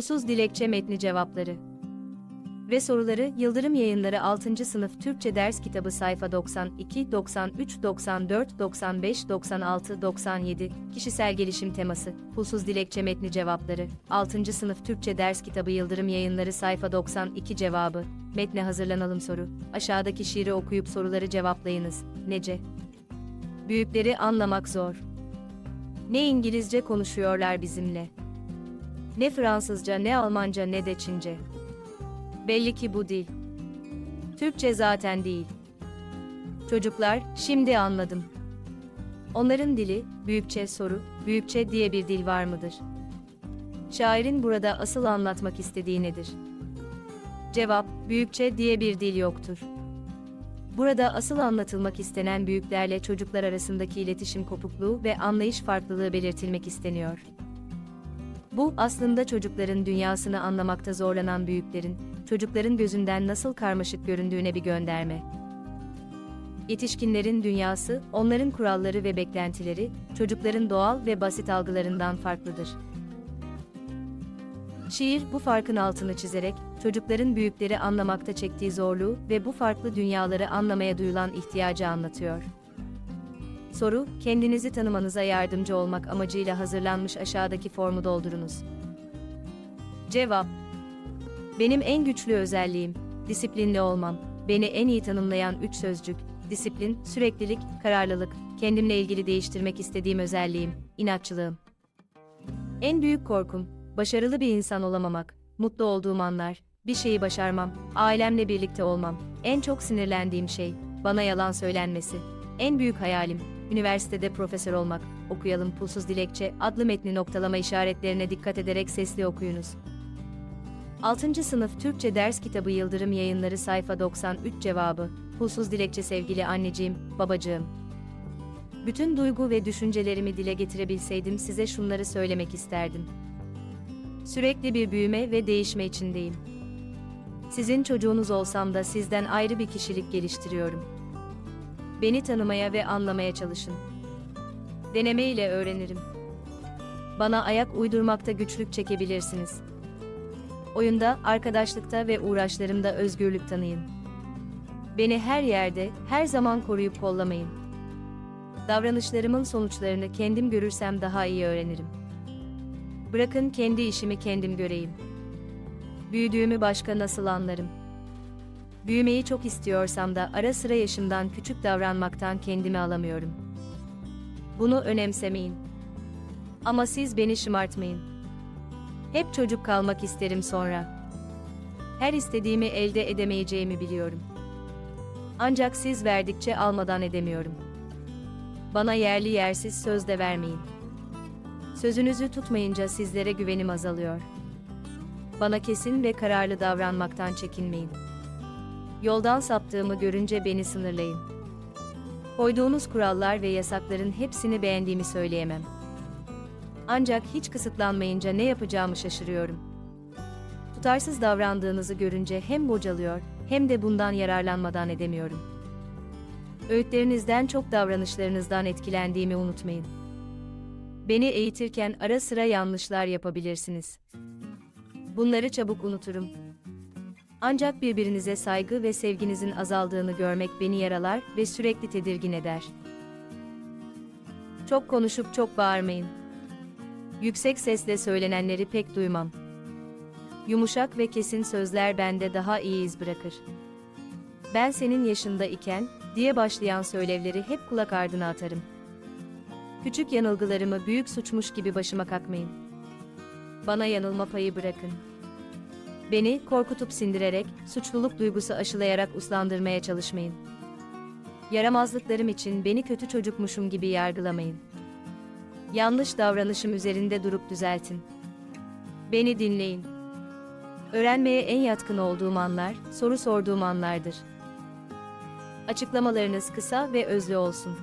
Pulsuz dilekçe metni cevapları. Ve soruları Yıldırım Yayınları 6. sınıf Türkçe ders kitabı sayfa 92, 93, 94, 95, 96, 97, kişisel gelişim teması, pulsuz dilekçe metni cevapları, 6. sınıf Türkçe ders kitabı Yıldırım Yayınları sayfa 92 cevabı, metne hazırlanalım soru, aşağıdaki şiiri okuyup soruları cevaplayınız, nece? Büyükleri anlamak zor. Ne İngilizce konuşuyorlar bizimle. Ne Fransızca ne Almanca ne de Çince. Belli ki bu dil. Türkçe zaten değil. Çocuklar, şimdi anladım. Onların dili, büyükçe soru, büyükçe diye bir dil var mıdır? Şairin burada asıl anlatmak istediği nedir? Cevap, büyükçe diye bir dil yoktur. Burada asıl anlatılmak istenen büyüklerle çocuklar arasındaki iletişim kopukluğu ve anlayış farklılığı belirtilmek isteniyor. Bu, aslında çocukların dünyasını anlamakta zorlanan büyüklerin, çocukların gözünden nasıl karmaşık göründüğüne bir gönderme. Yetişkinlerin dünyası, onların kuralları ve beklentileri, çocukların doğal ve basit algılarından farklıdır. Şiir bu farkın altını çizerek, çocukların büyükleri anlamakta çektiği zorluğu ve bu farklı dünyaları anlamaya duyulan ihtiyacı anlatıyor. Soru, kendinizi tanımanıza yardımcı olmak amacıyla hazırlanmış aşağıdaki formu doldurunuz. Cevap Benim en güçlü özelliğim, disiplinli olmam. Beni en iyi tanımlayan üç sözcük, disiplin, süreklilik, kararlılık, kendimle ilgili değiştirmek istediğim özelliğim, inatçılığım. En büyük korkum, başarılı bir insan olamamak, mutlu olduğum anlar, bir şeyi başarmam, ailemle birlikte olmam, en çok sinirlendiğim şey, bana yalan söylenmesi. En büyük hayalim, üniversitede profesör olmak. Okuyalım Pulsuz Dilekçe adlı metni noktalama işaretlerine dikkat ederek sesli okuyunuz. 6. sınıf Türkçe ders kitabı Yıldırım Yayınları sayfa 93 cevabı. Pulsuz Dilekçe sevgili anneciğim, babacığım. Bütün duygu ve düşüncelerimi dile getirebilseydim size şunları söylemek isterdim. Sürekli bir büyüme ve değişme içindeyim. Sizin çocuğunuz olsam da sizden ayrı bir kişilik geliştiriyorum. Beni tanımaya ve anlamaya çalışın. Deneme ile öğrenirim. Bana ayak uydurmakta güçlük çekebilirsiniz. Oyunda, arkadaşlıkta ve uğraşlarımda özgürlük tanıyın. Beni her yerde, her zaman koruyup kollamayın. Davranışlarımın sonuçlarını kendim görürsem daha iyi öğrenirim. Bırakın kendi işimi kendim göreyim. Büyüdüğümü başka nasıl anlarım? Büyümeyi çok istiyorsam da ara sıra yaşımdan küçük davranmaktan kendimi alamıyorum. Bunu önemsemeyin. Ama siz beni şımartmayın. Hep çocuk kalmak isterim sonra. Her istediğimi elde edemeyeceğimi biliyorum. Ancak siz verdikçe almadan edemiyorum. Bana yerli yersiz söz de vermeyin. Sözünüzü tutmayınca sizlere güvenim azalıyor. Bana kesin ve kararlı davranmaktan çekinmeyin. Yoldan saptığımı görünce beni sınırlayın. Koyduğunuz kurallar ve yasakların hepsini beğendiğimi söyleyemem. Ancak hiç kısıtlanmayınca ne yapacağımı şaşırıyorum. Tutarsız davrandığınızı görünce hem bocalıyor hem de bundan yararlanmadan edemiyorum. Öğütlerinizden çok davranışlarınızdan etkilendiğimi unutmayın. Beni eğitirken ara sıra yanlışlar yapabilirsiniz. Bunları çabuk unuturum. Ancak birbirinize saygı ve sevginizin azaldığını görmek beni yaralar ve sürekli tedirgin eder. Çok konuşup çok bağırmayın. Yüksek sesle söylenenleri pek duymam. Yumuşak ve kesin sözler bende daha iyi iz bırakır. Ben senin yaşında iken, diye başlayan söylevleri hep kulak ardına atarım. Küçük yanılgılarımı büyük suçmuş gibi başıma kakmayın. Bana yanılma payı bırakın. Beni korkutup sindirerek, suçluluk duygusu aşılayarak uslandırmaya çalışmayın. Yaramazlıklarım için beni kötü çocukmuşum gibi yargılamayın. Yanlış davranışım üzerinde durup düzeltin. Beni dinleyin. Öğrenmeye en yatkın olduğum anlar, soru sorduğum anlardır. Açıklamalarınız kısa ve özlü olsun.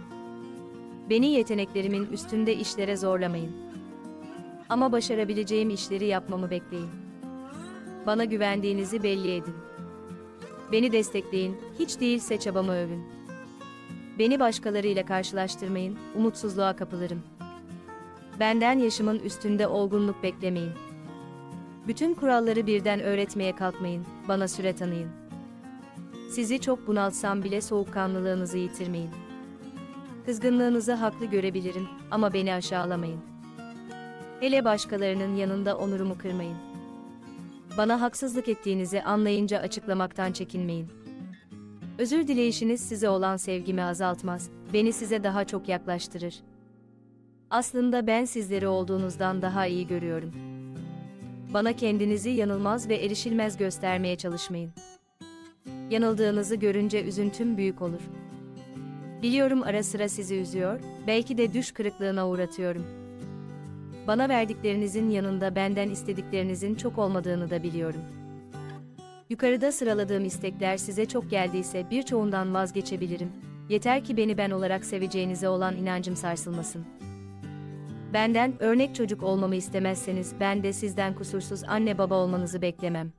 Beni yeteneklerimin üstünde işlere zorlamayın. Ama başarabileceğim işleri yapmamı bekleyin. Bana güvendiğinizi belli edin. Beni destekleyin, hiç değilse çabamı övün. Beni başkalarıyla karşılaştırmayın, umutsuzluğa kapılırım. Benden yaşımın üstünde olgunluk beklemeyin. Bütün kuralları birden öğretmeye kalkmayın, bana süre tanıyın. Sizi çok bunaltsam bile soğukkanlılığınızı yitirmeyin. Kızgınlığınızı haklı görebilirim ama beni aşağılamayın. Hele başkalarının yanında onurumu kırmayın. Bana haksızlık ettiğinizi anlayınca açıklamaktan çekinmeyin. Özür dileyişiniz size olan sevgimi azaltmaz, beni size daha çok yaklaştırır. Aslında ben sizleri olduğunuzdan daha iyi görüyorum. Bana kendinizi yanılmaz ve erişilmez göstermeye çalışmayın. Yanıldığınızı görünce üzüntüm büyük olur. Biliyorum ara sıra sizi üzüyor, belki de düş kırıklığına uğratıyorum. Bana verdiklerinizin yanında benden istediklerinizin çok olmadığını da biliyorum. Yukarıda sıraladığım istekler size çok geldiyse birçoğundan vazgeçebilirim. Yeter ki beni ben olarak seveceğinize olan inancım sarsılmasın. Benden örnek çocuk olmamı istemezseniz ben de sizden kusursuz anne baba olmanızı beklemem.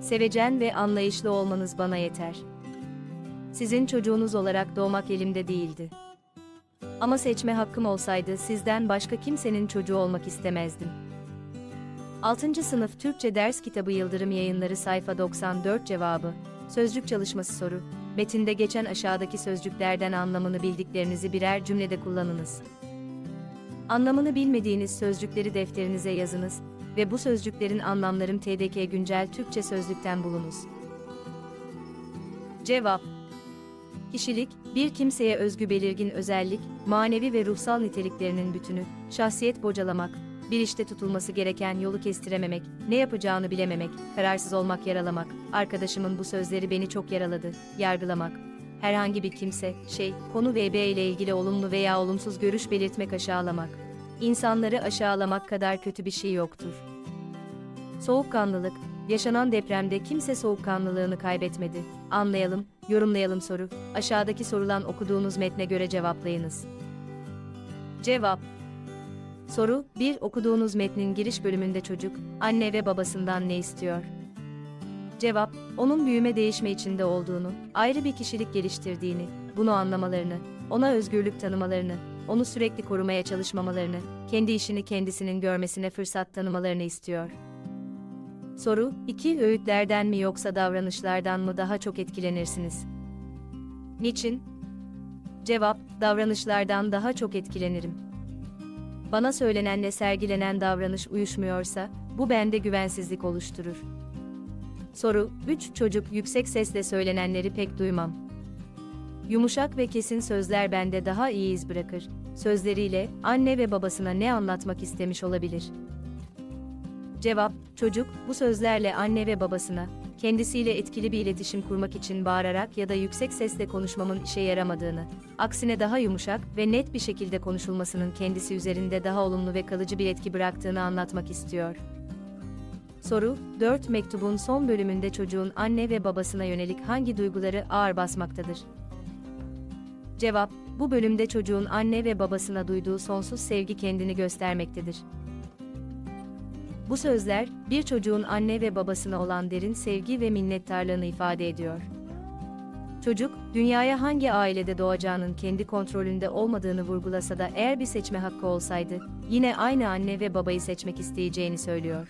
Sevecen ve anlayışlı olmanız bana yeter. Sizin çocuğunuz olarak doğmak elimde değildi. Ama seçme hakkım olsaydı sizden başka kimsenin çocuğu olmak istemezdim. 6. Sınıf Türkçe Ders Kitabı Yıldırım Yayınları Sayfa 94 Cevabı Sözcük çalışması soru Metinde geçen aşağıdaki sözcüklerden anlamını bildiklerinizi birer cümlede kullanınız. Anlamını bilmediğiniz sözcükleri defterinize yazınız ve bu sözcüklerin anlamlarım TDK Güncel Türkçe Sözlükten bulunuz. Cevap Kişilik, bir kimseye özgü belirgin özellik, manevi ve ruhsal niteliklerinin bütünü, şahsiyet bocalamak, bir işte tutulması gereken yolu kestirememek, ne yapacağını bilememek, kararsız olmak yaralamak, arkadaşımın bu sözleri beni çok yaraladı, yargılamak, herhangi bir kimse, şey, konu ve ile ilgili olumlu veya olumsuz görüş belirtmek aşağılamak. İnsanları aşağılamak kadar kötü bir şey yoktur. Soğukkanlılık, yaşanan depremde kimse soğukkanlılığını kaybetmedi. Anlayalım, yorumlayalım soru. Aşağıdaki sorulan okuduğunuz metne göre cevaplayınız. Cevap Soru 1. Okuduğunuz metnin giriş bölümünde çocuk, anne ve babasından ne istiyor? Cevap, onun büyüme değişme içinde olduğunu, ayrı bir kişilik geliştirdiğini, bunu anlamalarını, ona özgürlük tanımalarını, onu sürekli korumaya çalışmamalarını, kendi işini kendisinin görmesine fırsat tanımalarını istiyor. Soru, iki öğütlerden mi yoksa davranışlardan mı daha çok etkilenirsiniz? Niçin? Cevap, davranışlardan daha çok etkilenirim. Bana söylenenle sergilenen davranış uyuşmuyorsa, bu bende güvensizlik oluşturur. Soru, 3 çocuk yüksek sesle söylenenleri pek duymam. Yumuşak ve kesin sözler bende daha iyi iz bırakır. Sözleriyle anne ve babasına ne anlatmak istemiş olabilir? Cevap, çocuk bu sözlerle anne ve babasına kendisiyle etkili bir iletişim kurmak için bağırarak ya da yüksek sesle konuşmamın işe yaramadığını, aksine daha yumuşak ve net bir şekilde konuşulmasının kendisi üzerinde daha olumlu ve kalıcı bir etki bıraktığını anlatmak istiyor. Soru 4 mektubun son bölümünde çocuğun anne ve babasına yönelik hangi duyguları ağır basmaktadır? Cevap bu bölümde çocuğun anne ve babasına duyduğu sonsuz sevgi kendini göstermektedir. Bu sözler, bir çocuğun anne ve babasına olan derin sevgi ve minnettarlığını ifade ediyor. Çocuk, dünyaya hangi ailede doğacağının kendi kontrolünde olmadığını vurgulasa da eğer bir seçme hakkı olsaydı, yine aynı anne ve babayı seçmek isteyeceğini söylüyor.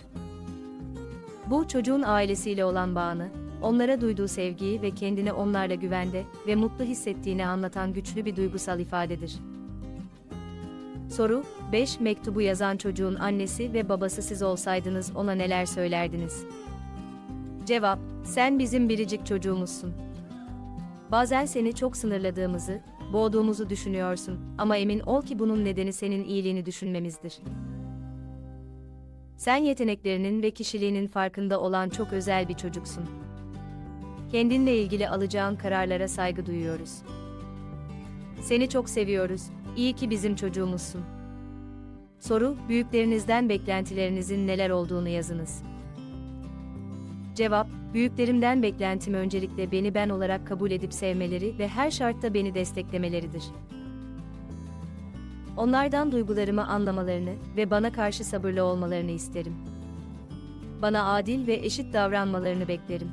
Bu çocuğun ailesiyle olan bağını, onlara duyduğu sevgiyi ve kendini onlarla güvende ve mutlu hissettiğini anlatan güçlü bir duygusal ifadedir. Soru 5. Mektubu yazan çocuğun annesi ve babası siz olsaydınız ona neler söylerdiniz? Cevap: Sen bizim biricik çocuğumuzsun. Bazen seni çok sınırladığımızı, boğduğumuzu düşünüyorsun ama emin ol ki bunun nedeni senin iyiliğini düşünmemizdir. Sen yeteneklerinin ve kişiliğinin farkında olan çok özel bir çocuksun. Kendinle ilgili alacağın kararlara saygı duyuyoruz. Seni çok seviyoruz. İyi ki bizim çocuğumuzsun. Soru, büyüklerinizden beklentilerinizin neler olduğunu yazınız. Cevap, büyüklerimden beklentim öncelikle beni ben olarak kabul edip sevmeleri ve her şartta beni desteklemeleridir. Onlardan duygularımı anlamalarını ve bana karşı sabırlı olmalarını isterim. Bana adil ve eşit davranmalarını beklerim.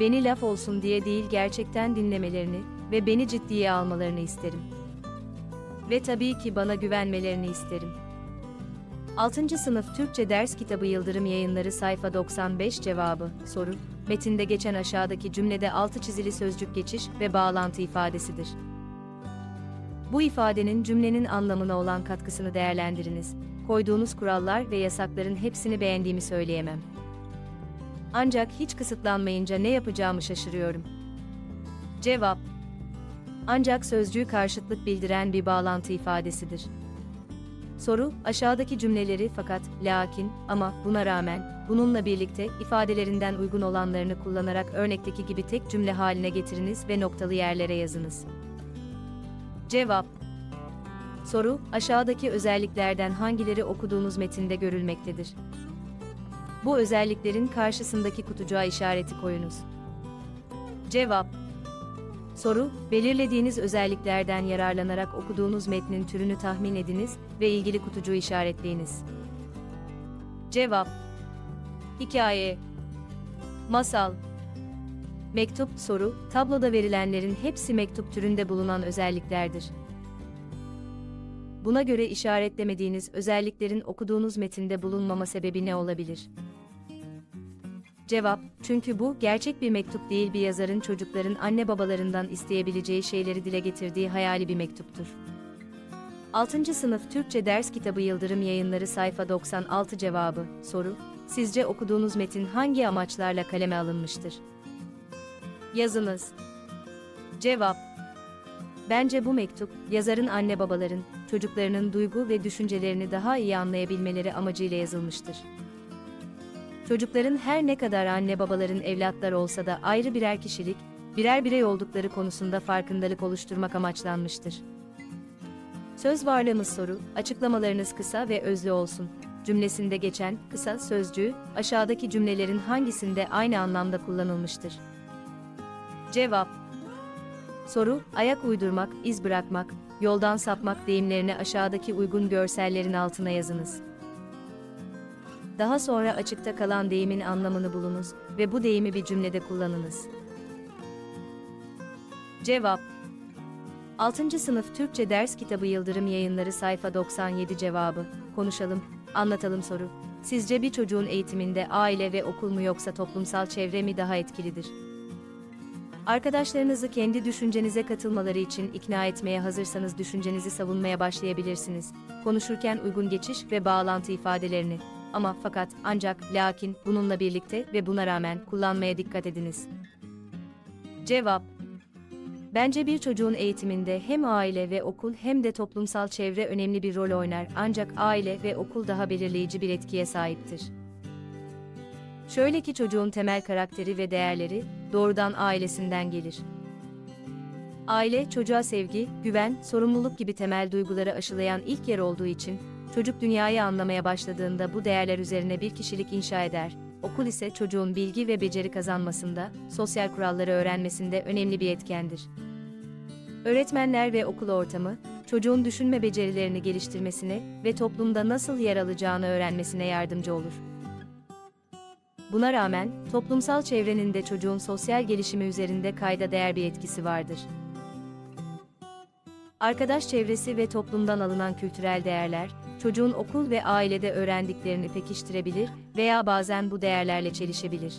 Beni laf olsun diye değil gerçekten dinlemelerini ve beni ciddiye almalarını isterim. Ve tabii ki bana güvenmelerini isterim. 6. Sınıf Türkçe Ders Kitabı Yıldırım Yayınları Sayfa 95 Cevabı Soru Metinde geçen aşağıdaki cümlede altı çizili sözcük geçiş ve bağlantı ifadesidir. Bu ifadenin cümlenin anlamına olan katkısını değerlendiriniz. Koyduğunuz kurallar ve yasakların hepsini beğendiğimi söyleyemem. Ancak hiç kısıtlanmayınca ne yapacağımı şaşırıyorum. Cevap Ancak sözcüğü karşıtlık bildiren bir bağlantı ifadesidir. Soru, aşağıdaki cümleleri fakat, lakin, ama, buna rağmen, bununla birlikte ifadelerinden uygun olanlarını kullanarak örnekteki gibi tek cümle haline getiriniz ve noktalı yerlere yazınız. Cevap Soru, aşağıdaki özelliklerden hangileri okuduğunuz metinde görülmektedir? Bu özelliklerin karşısındaki kutucuğa işareti koyunuz. Cevap Soru, belirlediğiniz özelliklerden yararlanarak okuduğunuz metnin türünü tahmin ediniz ve ilgili kutucuğu işaretleyiniz. Cevap Hikaye Masal Mektup, soru, tabloda verilenlerin hepsi mektup türünde bulunan özelliklerdir. Buna göre işaretlemediğiniz özelliklerin okuduğunuz metinde bulunmama sebebi ne olabilir? Cevap, çünkü bu gerçek bir mektup değil bir yazarın çocukların anne babalarından isteyebileceği şeyleri dile getirdiği hayali bir mektuptur. 6. Sınıf Türkçe Ders Kitabı Yıldırım Yayınları Sayfa 96 Cevabı, soru, sizce okuduğunuz metin hangi amaçlarla kaleme alınmıştır? Yazınız. Cevap, Bence bu mektup, yazarın anne babaların, çocuklarının duygu ve düşüncelerini daha iyi anlayabilmeleri amacıyla yazılmıştır. Çocukların her ne kadar anne babaların evlatlar olsa da ayrı birer kişilik, birer birey oldukları konusunda farkındalık oluşturmak amaçlanmıştır. Söz varlığımız soru, açıklamalarınız kısa ve özlü olsun. Cümlesinde geçen kısa sözcüğü aşağıdaki cümlelerin hangisinde aynı anlamda kullanılmıştır? Cevap Soru, ayak uydurmak, iz bırakmak, yoldan sapmak deyimlerini aşağıdaki uygun görsellerin altına yazınız. Daha sonra açıkta kalan deyimin anlamını bulunuz ve bu deyimi bir cümlede kullanınız. Cevap 6. Sınıf Türkçe Ders Kitabı Yıldırım Yayınları Sayfa 97 Cevabı Konuşalım, anlatalım soru. Sizce bir çocuğun eğitiminde aile ve okul mu yoksa toplumsal çevre mi daha etkilidir? Arkadaşlarınızı kendi düşüncenize katılmaları için ikna etmeye hazırsanız düşüncenizi savunmaya başlayabilirsiniz. Konuşurken uygun geçiş ve bağlantı ifadelerini ama fakat ancak lakin bununla birlikte ve buna rağmen kullanmaya dikkat ediniz. Cevap Bence bir çocuğun eğitiminde hem aile ve okul hem de toplumsal çevre önemli bir rol oynar ancak aile ve okul daha belirleyici bir etkiye sahiptir. Şöyle ki çocuğun temel karakteri ve değerleri doğrudan ailesinden gelir. Aile çocuğa sevgi, güven, sorumluluk gibi temel duyguları aşılayan ilk yer olduğu için çocuk dünyayı anlamaya başladığında bu değerler üzerine bir kişilik inşa eder. Okul ise çocuğun bilgi ve beceri kazanmasında, sosyal kuralları öğrenmesinde önemli bir etkendir. Öğretmenler ve okul ortamı, çocuğun düşünme becerilerini geliştirmesine ve toplumda nasıl yer alacağını öğrenmesine yardımcı olur. Buna rağmen, toplumsal çevrenin de çocuğun sosyal gelişimi üzerinde kayda değer bir etkisi vardır. Arkadaş çevresi ve toplumdan alınan kültürel değerler, çocuğun okul ve ailede öğrendiklerini pekiştirebilir veya bazen bu değerlerle çelişebilir.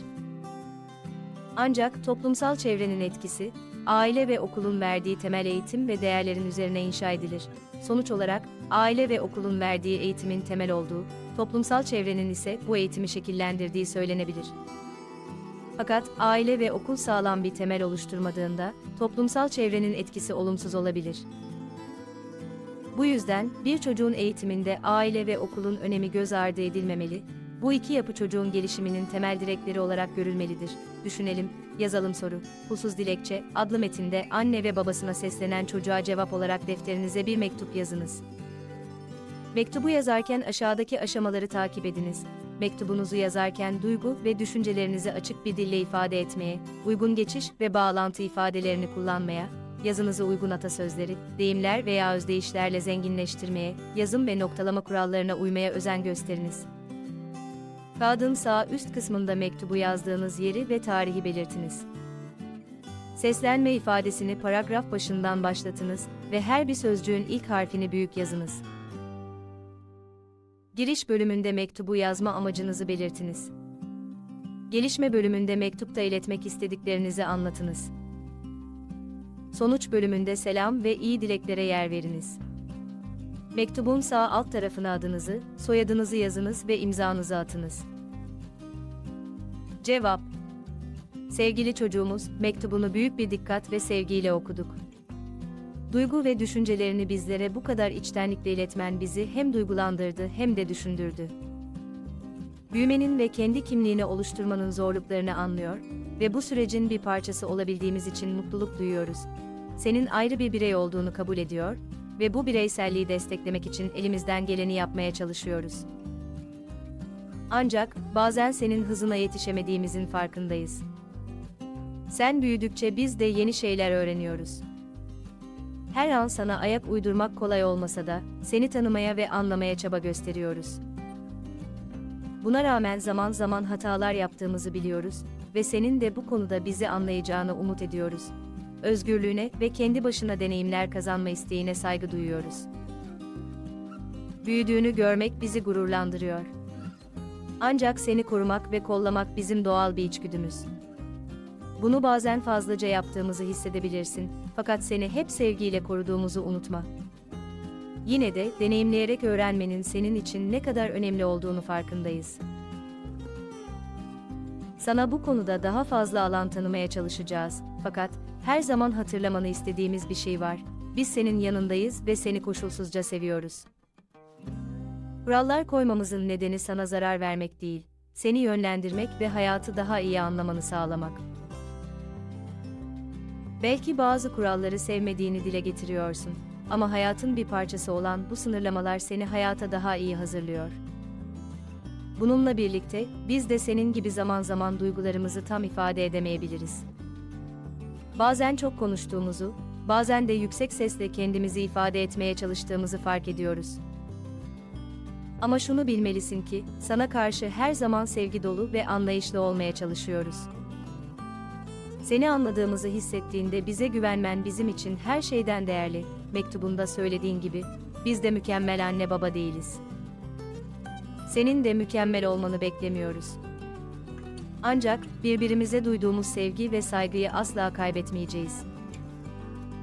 Ancak toplumsal çevrenin etkisi, aile ve okulun verdiği temel eğitim ve değerlerin üzerine inşa edilir. Sonuç olarak, aile ve okulun verdiği eğitimin temel olduğu, toplumsal çevrenin ise bu eğitimi şekillendirdiği söylenebilir. Fakat aile ve okul sağlam bir temel oluşturmadığında, toplumsal çevrenin etkisi olumsuz olabilir. Bu yüzden bir çocuğun eğitiminde aile ve okulun önemi göz ardı edilmemeli, bu iki yapı çocuğun gelişiminin temel direkleri olarak görülmelidir. Düşünelim, yazalım soru. Pulsuz Dilekçe adlı metinde anne ve babasına seslenen çocuğa cevap olarak defterinize bir mektup yazınız. Mektubu yazarken aşağıdaki aşamaları takip ediniz. Mektubunuzu yazarken duygu ve düşüncelerinizi açık bir dille ifade etmeye, uygun geçiş ve bağlantı ifadelerini kullanmaya, yazınızı uygun atasözleri, deyimler veya özdeyişlerle zenginleştirmeye, yazım ve noktalama kurallarına uymaya özen gösteriniz. Kağıdın sağ üst kısmında mektubu yazdığınız yeri ve tarihi belirtiniz. Seslenme ifadesini paragraf başından başlatınız ve her bir sözcüğün ilk harfini büyük yazınız. Giriş bölümünde mektubu yazma amacınızı belirtiniz. Gelişme bölümünde mektupta iletmek istediklerinizi anlatınız. Sonuç bölümünde selam ve iyi dileklere yer veriniz. Mektubun sağ alt tarafına adınızı, soyadınızı yazınız ve imzanızı atınız. Cevap Sevgili çocuğumuz, mektubunu büyük bir dikkat ve sevgiyle okuduk. Duygu ve düşüncelerini bizlere bu kadar içtenlikle iletmen bizi hem duygulandırdı hem de düşündürdü. Büyümenin ve kendi kimliğini oluşturmanın zorluklarını anlıyor ve bu sürecin bir parçası olabildiğimiz için mutluluk duyuyoruz. Senin ayrı bir birey olduğunu kabul ediyor ve bu bireyselliği desteklemek için elimizden geleni yapmaya çalışıyoruz. Ancak bazen senin hızına yetişemediğimizin farkındayız. Sen büyüdükçe biz de yeni şeyler öğreniyoruz. Her an sana ayak uydurmak kolay olmasa da seni tanımaya ve anlamaya çaba gösteriyoruz. Buna rağmen zaman zaman hatalar yaptığımızı biliyoruz ve senin de bu konuda bizi anlayacağını umut ediyoruz. Özgürlüğüne ve kendi başına deneyimler kazanma isteğine saygı duyuyoruz. Büyüdüğünü görmek bizi gururlandırıyor. Ancak seni korumak ve kollamak bizim doğal bir içgüdümüz. Bunu bazen fazlaca yaptığımızı hissedebilirsin, fakat seni hep sevgiyle koruduğumuzu unutma. Yine de deneyimleyerek öğrenmenin senin için ne kadar önemli olduğunu farkındayız. Sana bu konuda daha fazla alan tanımaya çalışacağız. Fakat her zaman hatırlamanı istediğimiz bir şey var. Biz senin yanındayız ve seni koşulsuzca seviyoruz. Kurallar koymamızın nedeni sana zarar vermek değil, seni yönlendirmek ve hayatı daha iyi anlamanı sağlamak. Belki bazı kuralları sevmediğini dile getiriyorsun ama hayatın bir parçası olan bu sınırlamalar seni hayata daha iyi hazırlıyor. Bununla birlikte biz de senin gibi zaman zaman duygularımızı tam ifade edemeyebiliriz. Bazen çok konuştuğumuzu, bazen de yüksek sesle kendimizi ifade etmeye çalıştığımızı fark ediyoruz. Ama şunu bilmelisin ki, sana karşı her zaman sevgi dolu ve anlayışlı olmaya çalışıyoruz. Seni anladığımızı hissettiğinde bize güvenmen bizim için her şeyden değerli. Mektubunda söylediğin gibi, biz de mükemmel anne baba değiliz. Senin de mükemmel olmanı beklemiyoruz. Ancak birbirimize duyduğumuz sevgi ve saygıyı asla kaybetmeyeceğiz.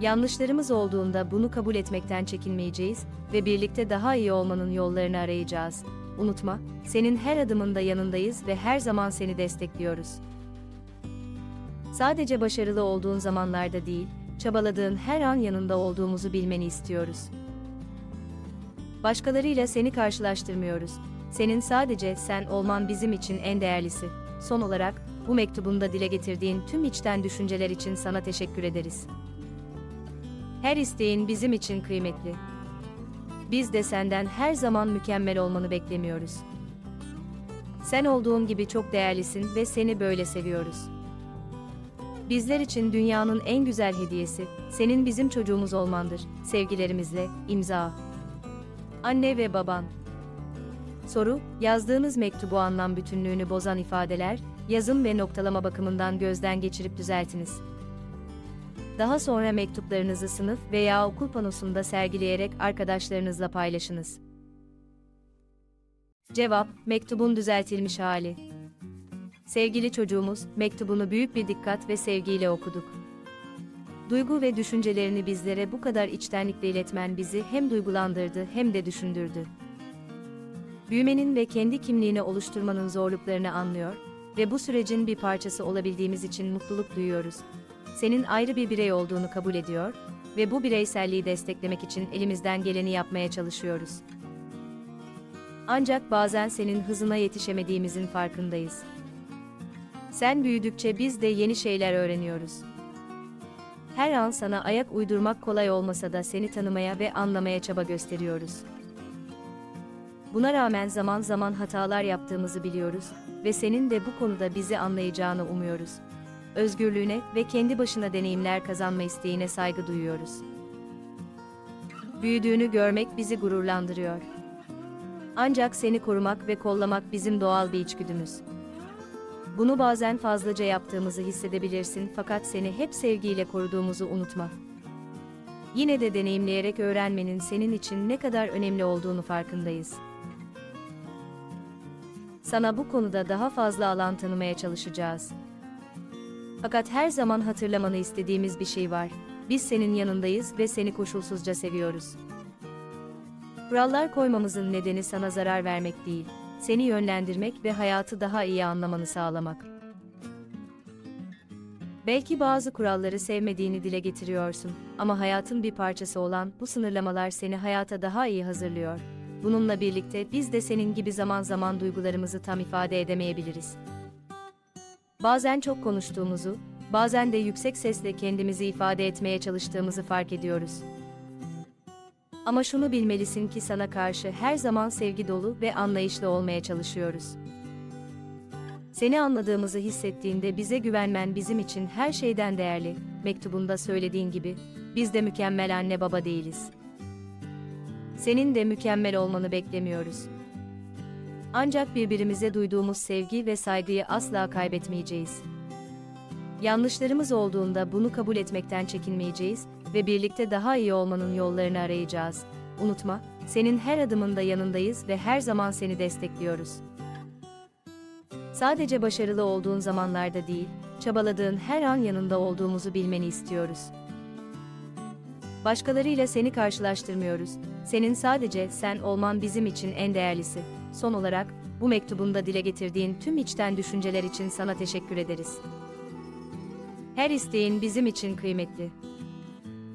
Yanlışlarımız olduğunda bunu kabul etmekten çekinmeyeceğiz ve birlikte daha iyi olmanın yollarını arayacağız. Unutma, senin her adımında yanındayız ve her zaman seni destekliyoruz. Sadece başarılı olduğun zamanlarda değil, çabaladığın her an yanında olduğumuzu bilmeni istiyoruz. Başkalarıyla seni karşılaştırmıyoruz. Senin sadece sen olman bizim için en değerlisi. Son olarak, bu mektubunda dile getirdiğin tüm içten düşünceler için sana teşekkür ederiz. Her isteğin bizim için kıymetli. Biz de senden her zaman mükemmel olmanı beklemiyoruz. Sen olduğun gibi çok değerlisin ve seni böyle seviyoruz. Bizler için dünyanın en güzel hediyesi, senin bizim çocuğumuz olmandır. Sevgilerimizle, imza. Anne ve baban. Soru, yazdığınız mektubu anlam bütünlüğünü bozan ifadeler, yazım ve noktalama bakımından gözden geçirip düzeltiniz. Daha sonra mektuplarınızı sınıf veya okul panosunda sergileyerek arkadaşlarınızla paylaşınız. Cevap, mektubun düzeltilmiş hali. Sevgili çocuğumuz, mektubunu büyük bir dikkat ve sevgiyle okuduk. Duygu ve düşüncelerini bizlere bu kadar içtenlikle iletmen bizi hem duygulandırdı hem de düşündürdü. Büyümenin ve kendi kimliğini oluşturmanın zorluklarını anlıyor ve bu sürecin bir parçası olabildiğimiz için mutluluk duyuyoruz. Senin ayrı bir birey olduğunu kabul ediyor ve bu bireyselliği desteklemek için elimizden geleni yapmaya çalışıyoruz. Ancak bazen senin hızına yetişemediğimizin farkındayız. Sen büyüdükçe biz de yeni şeyler öğreniyoruz. Her an sana ayak uydurmak kolay olmasa da seni tanımaya ve anlamaya çaba gösteriyoruz. Buna rağmen zaman zaman hatalar yaptığımızı biliyoruz ve senin de bu konuda bizi anlayacağını umuyoruz. Özgürlüğüne ve kendi başına deneyimler kazanma isteğine saygı duyuyoruz. Büyüdüğünü görmek bizi gururlandırıyor. Ancak seni korumak ve kollamak bizim doğal bir içgüdümüz. Bunu bazen fazlaca yaptığımızı hissedebilirsin fakat seni hep sevgiyle koruduğumuzu unutma. Yine de deneyimleyerek öğrenmenin senin için ne kadar önemli olduğunu farkındayız. Sana bu konuda daha fazla alan tanımaya çalışacağız. Fakat her zaman hatırlamanı istediğimiz bir şey var. Biz senin yanındayız ve seni koşulsuzca seviyoruz. Kurallar koymamızın nedeni sana zarar vermek değil, seni yönlendirmek ve hayatı daha iyi anlamanı sağlamak. Belki bazı kuralları sevmediğini dile getiriyorsun ama hayatın bir parçası olan bu sınırlamalar seni hayata daha iyi hazırlıyor. Bununla birlikte biz de senin gibi zaman zaman duygularımızı tam ifade edemeyebiliriz. Bazen çok konuştuğumuzu, bazen de yüksek sesle kendimizi ifade etmeye çalıştığımızı fark ediyoruz. Ama şunu bilmelisin ki sana karşı her zaman sevgi dolu ve anlayışlı olmaya çalışıyoruz. Seni anladığımızı hissettiğinde bize güvenmen bizim için her şeyden değerli. Mektubunda söylediğin gibi, biz de mükemmel anne baba değiliz. Senin de mükemmel olmanı beklemiyoruz. Ancak birbirimize duyduğumuz sevgi ve saygıyı asla kaybetmeyeceğiz. Yanlışlarımız olduğunda bunu kabul etmekten çekinmeyeceğiz ve birlikte daha iyi olmanın yollarını arayacağız. Unutma, senin her adımında yanındayız ve her zaman seni destekliyoruz. Sadece başarılı olduğun zamanlarda değil, çabaladığın her an yanında olduğumuzu bilmeni istiyoruz. Başkalarıyla seni karşılaştırmıyoruz. Senin sadece sen olman bizim için en değerlisi. Son olarak, bu mektubunda dile getirdiğin tüm içten düşünceler için sana teşekkür ederiz. Her isteğin bizim için kıymetli.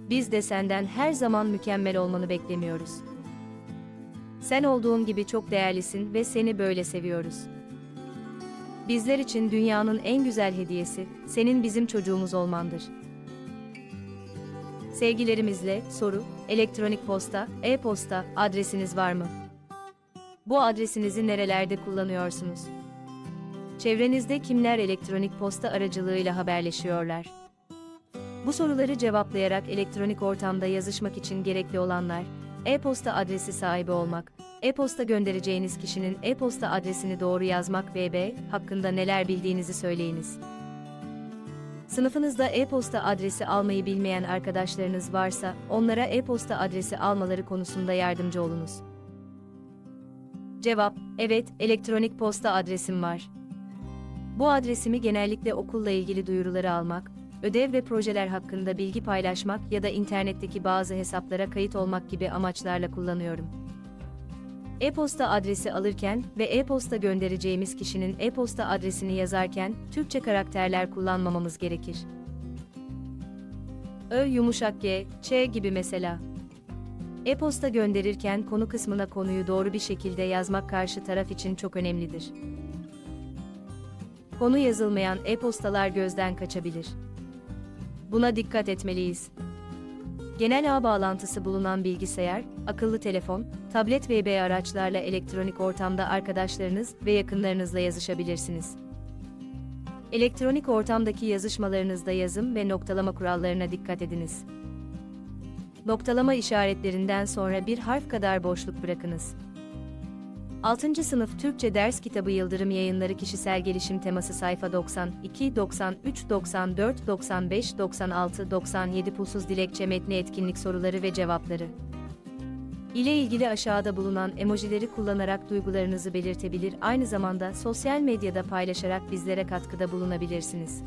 Biz de senden her zaman mükemmel olmanı beklemiyoruz. Sen olduğun gibi çok değerlisin ve seni böyle seviyoruz. Bizler için dünyanın en güzel hediyesi, senin bizim çocuğumuz olmandır. Sevgilerimizle, soru, elektronik posta, e-posta adresiniz var mı? Bu adresinizi nerelerde kullanıyorsunuz? Çevrenizde kimler elektronik posta aracılığıyla haberleşiyorlar? Bu soruları cevaplayarak elektronik ortamda yazışmak için gerekli olanlar, e-posta adresi sahibi olmak, e-posta göndereceğiniz kişinin e-posta adresini doğru yazmak VB hakkında neler bildiğinizi söyleyiniz. Sınıfınızda e-posta adresi almayı bilmeyen arkadaşlarınız varsa, onlara e-posta adresi almaları konusunda yardımcı olunuz. Cevap: Evet, elektronik posta adresim var. Bu adresimi genellikle okulla ilgili duyuruları almak, ödev ve projeler hakkında bilgi paylaşmak ya da internetteki bazı hesaplara kayıt olmak gibi amaçlarla kullanıyorum. E-posta adresi alırken ve e-posta göndereceğimiz kişinin e-posta adresini yazarken Türkçe karakterler kullanmamamız gerekir. Ö yumuşak G, Ç gibi mesela. E-posta gönderirken konu kısmına konuyu doğru bir şekilde yazmak karşı taraf için çok önemlidir. Konu yazılmayan e-postalar gözden kaçabilir. Buna dikkat etmeliyiz. Genel ağ bağlantısı bulunan bilgisayar, akıllı telefon, tablet ve B araçlarla elektronik ortamda arkadaşlarınız ve yakınlarınızla yazışabilirsiniz. Elektronik ortamdaki yazışmalarınızda yazım ve noktalama kurallarına dikkat ediniz. Noktalama işaretlerinden sonra bir harf kadar boşluk bırakınız. 6. Sınıf Türkçe Ders Kitabı Yıldırım Yayınları Kişisel Gelişim Teması Sayfa 92, 93, 94, 95, 96, 97 Pulsuz Dilekçe Metni Etkinlik Soruları ve Cevapları ile ilgili aşağıda bulunan emojileri kullanarak duygularınızı belirtebilir, aynı zamanda sosyal medyada paylaşarak bizlere katkıda bulunabilirsiniz.